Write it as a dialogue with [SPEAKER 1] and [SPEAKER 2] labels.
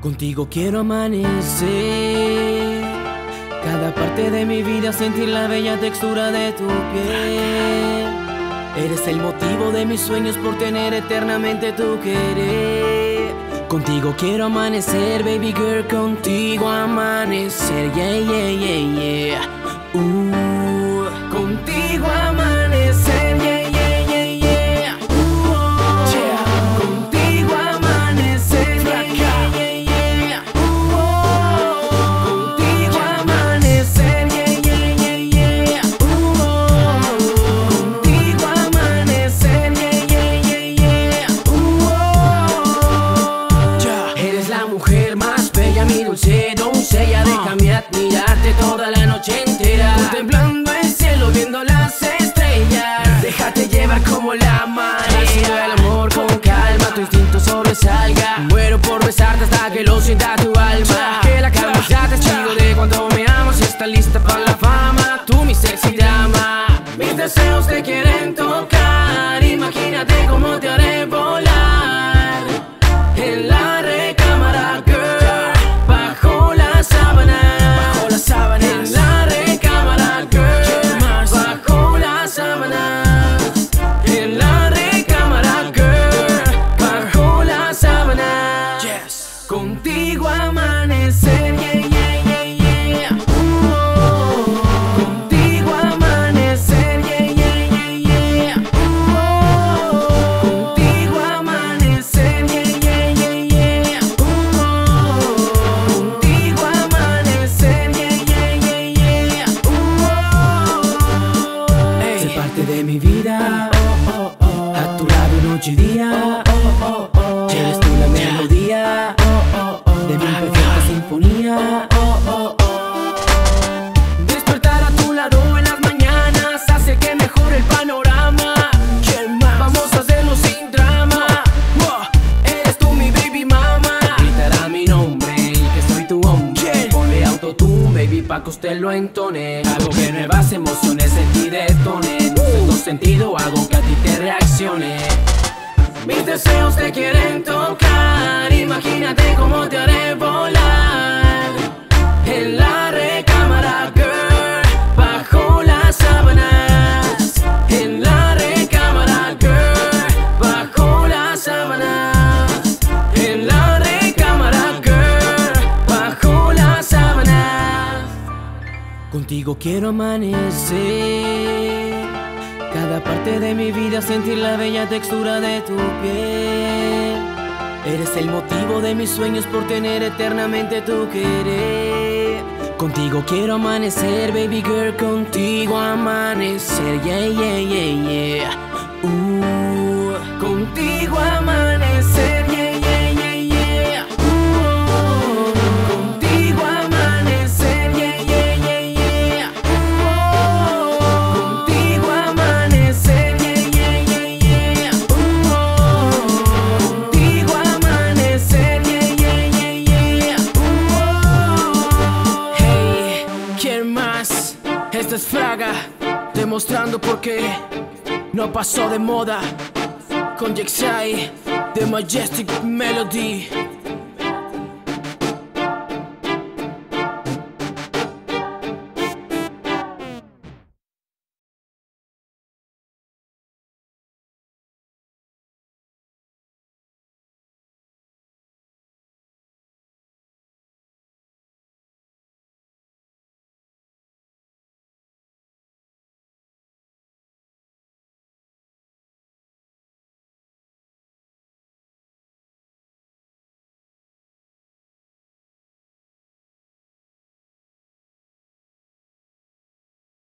[SPEAKER 1] Contigo quiero amanecer. Cada parte de mi vida sentir la bella textura de tu piel. Eres el motivo de mis sueños por tener eternamente tu querer. Contigo quiero amanecer, baby girl, contigo amanecer. Yeah, yeah, yeah, yeah. Uh, Déjame admirarte toda la noche entera. Contemplando el cielo, viendo las estrellas. Déjate llevar como la marea. el amor con calma, tu instinto sobresalga. Muero por besarte hasta que lo sienta tu alma. Que la calma sea testigo de cuando me amas y está lista para la fama. Tú, mi sexy dama. Mis deseos Contigo amanecer. Yeah, yeah, yeah, yeah. Uh, oh. Contigo amanecer. Yeah, yeah, yeah, yeah. Uh, oh. Contigo amanecer. Yeah, yeah, yeah, yeah. Uh, oh. Contigo amanecer. Yeah, yeah, yeah, yeah. Uh, oh. Sé parte de mi vida. A tu lado noche y día. Que usted lo entone. Hago que nuevas emociones en ti detonen. Sexto sentido hago que a ti te reaccione. Mis deseos te quieren tocar. Imagínate cómo te haré Contigo quiero amanecer. Cada parte de mi vida sentir la bella textura de tu piel. Eres el motivo de mis sueños por tener eternamente tu querer. Contigo quiero amanecer, baby girl, contigo amanecer. Yeah, yeah, yeah, yeah. Uh, contigo amanecer. Esta es Fraga, demostrando por qué no pasó de moda. Con Jexai, The Majestic Melody.